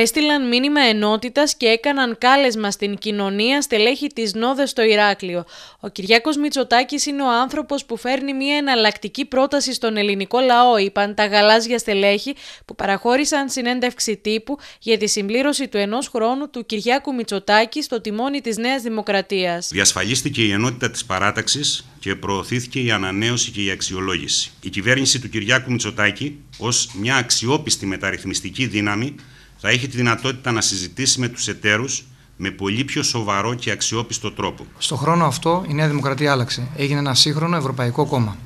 Έστειλαν μήνυμα ενότητας και έκαναν κάλεσμα στην κοινωνία στελέχη της Νόδε στο Ηράκλειο. Ο Κυριάκος Μητσοτάκης είναι ο άνθρωπος που φέρνει μια εναλλακτική πρόταση στον ελληνικό λαό, είπαν τα γαλάζια στελέχη που παραχώρησαν συνέντευξη τύπου για τη συμπλήρωση του ενός χρόνου του Κυριάκου Μητσοτάκη στο τιμόνι της Νέας Δημοκρατίας. Διασφαλίστηκε η ενότητα της παράταξης και προωθήθηκε η ανανέωση και η αξιολόγηση. Η κυβέρνηση του Κυριάκου Μητσοτάκη, ως μια αξιόπιστη μεταρρυθμιστική δύναμη, θα έχει τη δυνατότητα να συζητήσει με τους εταίρους με πολύ πιο σοβαρό και αξιόπιστο τρόπο. Στο χρόνο αυτό η Νέα Δημοκρατία άλλαξε. Έγινε ένα σύγχρονο ευρωπαϊκό κόμμα.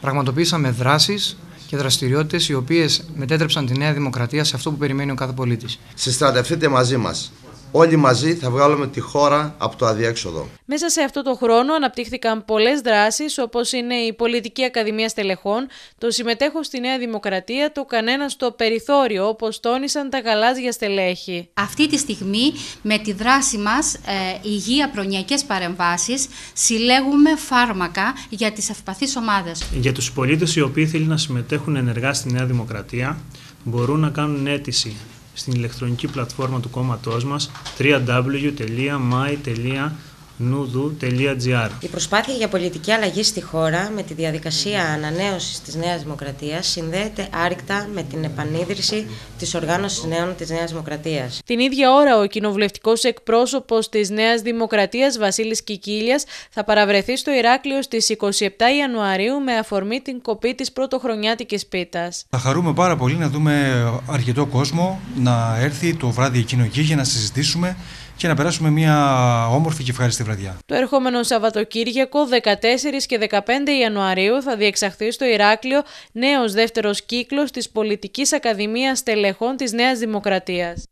Πραγματοποίησαμε δράσεις και δραστηριότητες οι οποίες μετέτρεψαν τη Νέα Δημοκρατία σε αυτό που περιμένει ο κάθε πολίτης. Συστρατευτείτε μαζί μας. Όλοι μαζί θα βγάλουμε τη χώρα από το αδιέξοδο. Μέσα σε αυτό το χρόνο αναπτύχθηκαν πολλές δράσεις, όπως είναι η Πολιτική Ακαδημία Στελεχών, το συμμετέχω στη Νέα Δημοκρατία, το κανένα στο περιθώριο, όπως τόνισαν τα γαλάζια στελέχη. Αυτή τη στιγμή, με τη δράση μας, ε, υγεία προνοιακές παρεμβάσεις, συλλέγουμε φάρμακα για τις ευπαθείς ομάδες. Για τους πολίτες οι οποίοι θέλουν να συμμετέχουν ενεργά στη Νέα Δημοκρατία, μπορούν να κάνουν αίτηση στην ηλεκτρονική πλατφόρμα του κόμματός μας www.my.com nudu.gr. Η προσπάθεια για πολιτική αλλαγή στη χώρα με τη διαδικασία ανανέωσης της Νέας Δημοκρατίας συνδέεται άρρηκτα με την επανίδρυση της οργάνωσης νέων της Νέας Δημοκρατίας. Την ίδια ώρα ο κοινοβουλευτικός εκπρόσωπος της Νέας Δημοκρατίας Βασίλης Κικίλιας θα παραβρεθεί στο Ηράκλειο στις 27 Ιανουαρίου με αφορμή την κοπή της πρωτοχρονιάτικης πίτας. Θα χαρούμε πάρα πολύ να δούμε αρκετό κόσμο να έρθει το βράδυ εκείνο εκεί για να συζητήσουμε και να περάσουμε μια όμορφη και ευχάριστη βραδιά. Το ερχόμενο Σαββατοκύριακο 14 και 15 Ιανουαρίου θα διεξαχθεί στο Ηράκλειο νέος δεύτερος κύκλος της Πολιτικής Ακαδημίας Τελεχών της Νέας Δημοκρατίας.